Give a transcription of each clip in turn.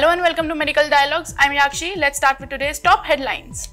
Hello and welcome to Medical Dialogues. I'm Yakshi. Let's start with today's top headlines.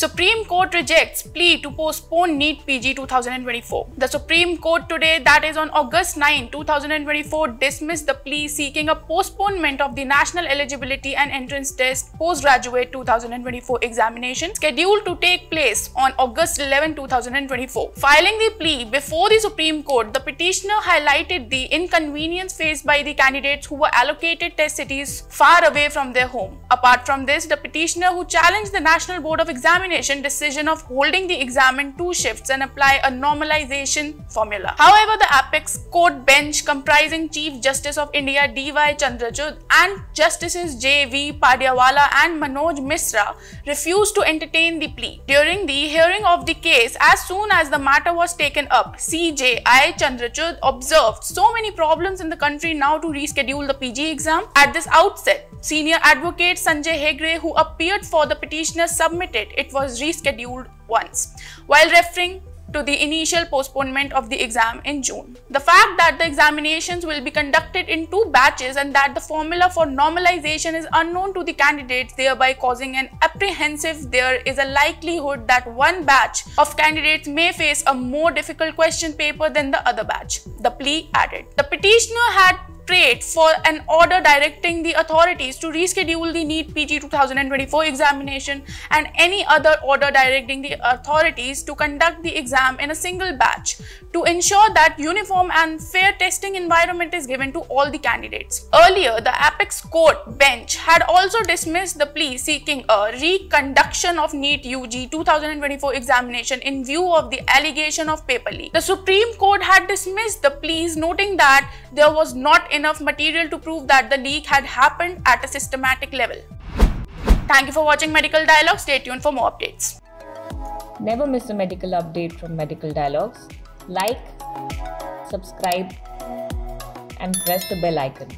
Supreme Court rejects plea to postpone NEET PG 2024. The Supreme Court today, that is on August 9, 2024, dismissed the plea seeking a postponement of the National Eligibility and Entrance Test Postgraduate 2024 examination scheduled to take place on August 11, 2024. Filing the plea before the Supreme Court, the petitioner highlighted the inconvenience faced by the candidates who were allocated test cities far away from their home. Apart from this, the petitioner who challenged the National Board of Examination examination decision of holding the exam in two shifts and apply a normalization formula. However, the apex court bench comprising Chief Justice of India D.Y. Chandrachud and Justices J.V. Pardiwala and Manoj Misra refused to entertain the plea. During the hearing of the case, as soon as the matter was taken up, C.J.I. Chandrachud observed so many problems in the country now to reschedule the PG exam. At this outset, senior advocate Sanjay Hegde, who appeared for the petitioner, submitted it was rescheduled once, while referring to the initial postponement of the exam in June. The fact that the examinations will be conducted in two batches and that the formula for normalization is unknown to the candidates thereby causing an apprehensive there is a likelihood that one batch of candidates may face a more difficult question paper than the other batch, the plea added. The petitioner had for an order directing the authorities to reschedule the NEET PG 2024 examination and any other order directing the authorities to conduct the exam in a single batch to ensure that uniform and fair testing environment is given to all the candidates. Earlier, the Apex Court bench had also dismissed the plea seeking a reconduction of NEET UG 2024 examination in view of the allegation of paper leak. The Supreme Court had dismissed the pleas noting that there was not enough material to prove that the leak had happened at a systematic level. Thank you for watching Medical Dialogue. Stay tuned for more updates. Never miss a medical update from Medical Dialogues like, subscribe, and press the bell icon.